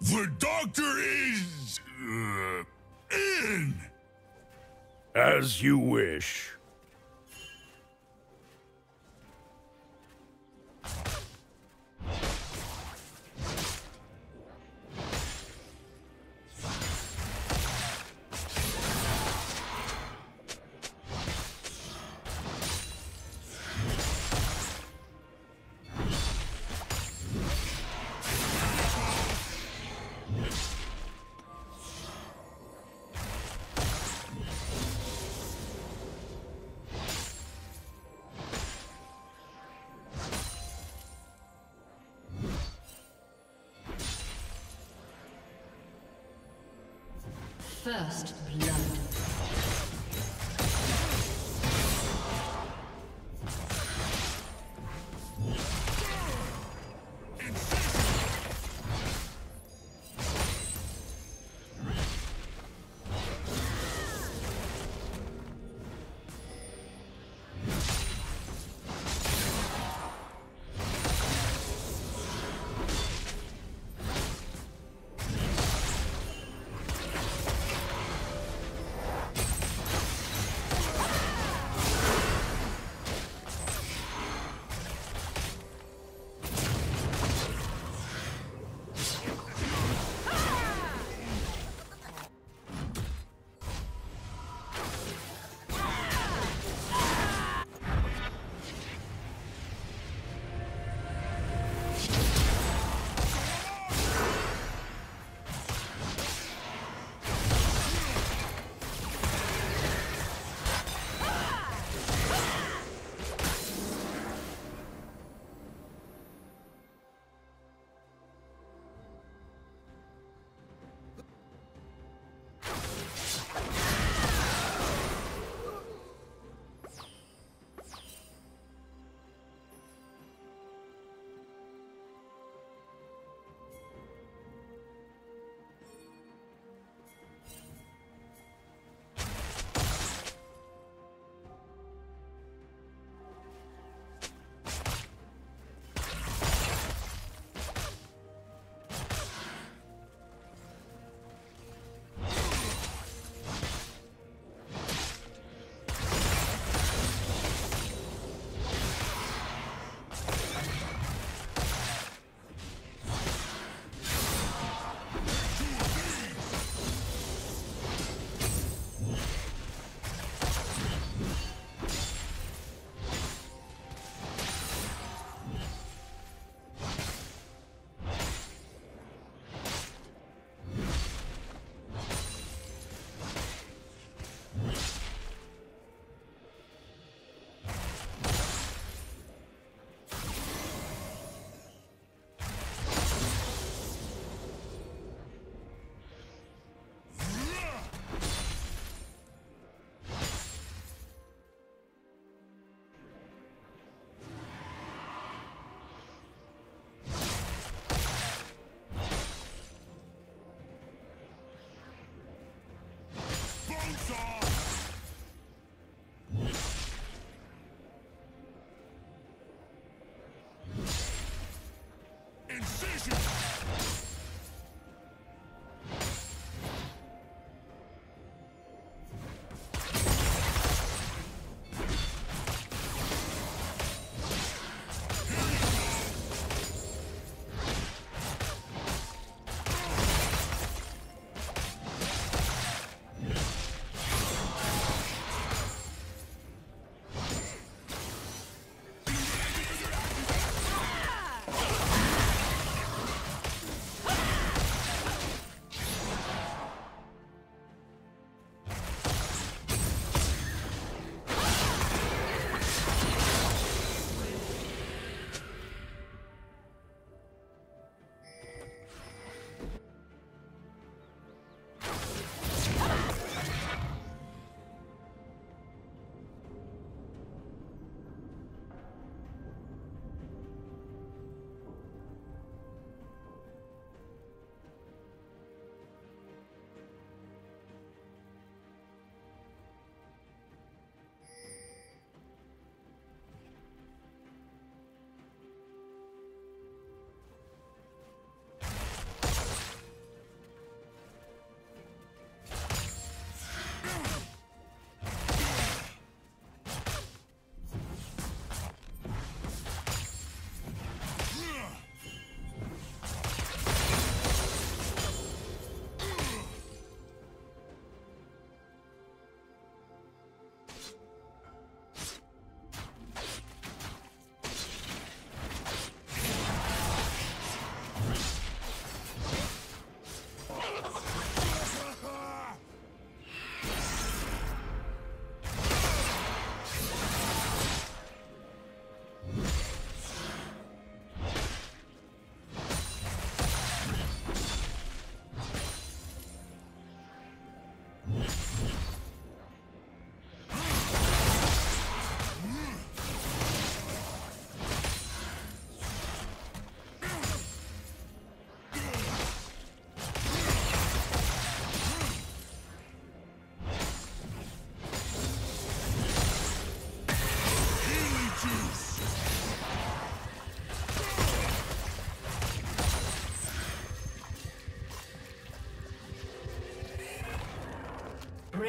The doctor is. Uh, in! As you wish. First blood.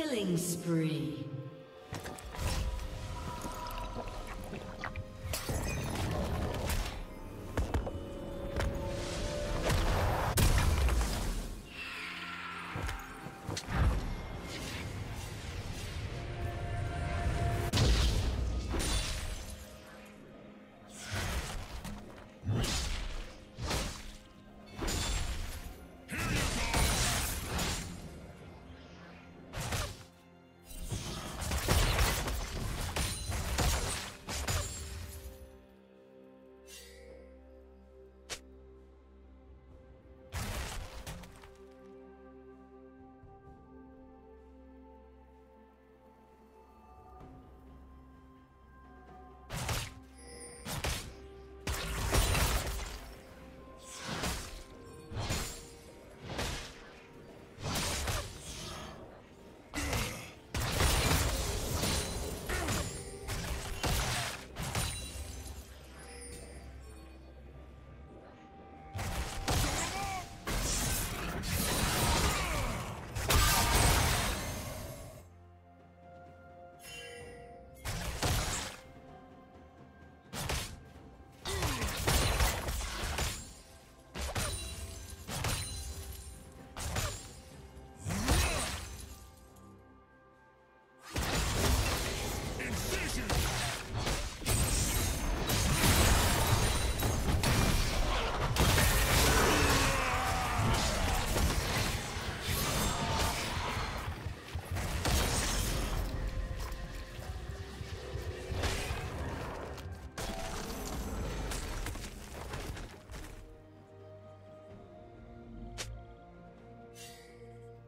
Killing spree.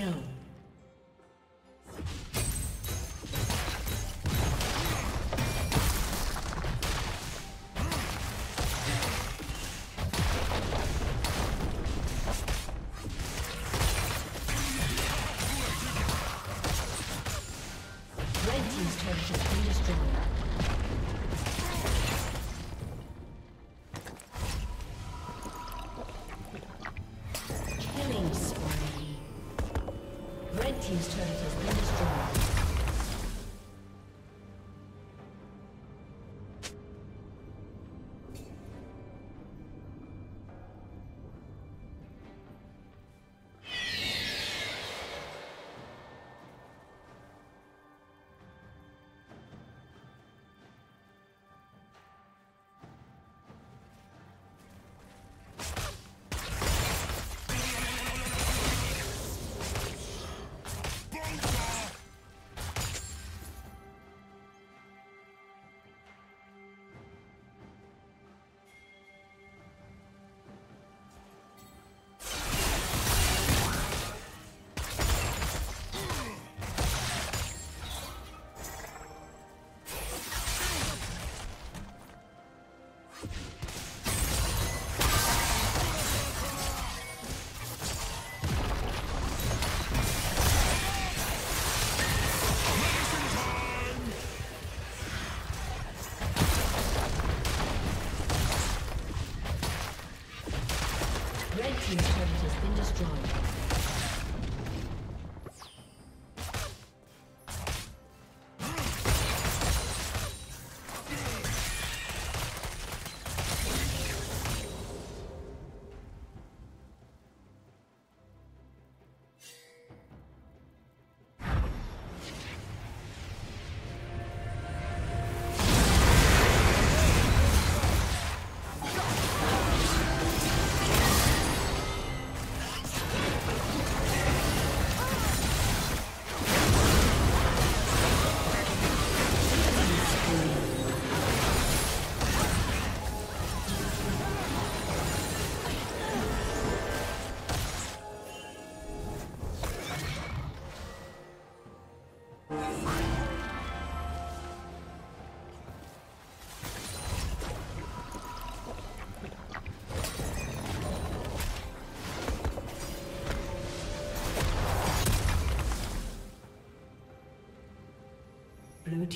kill.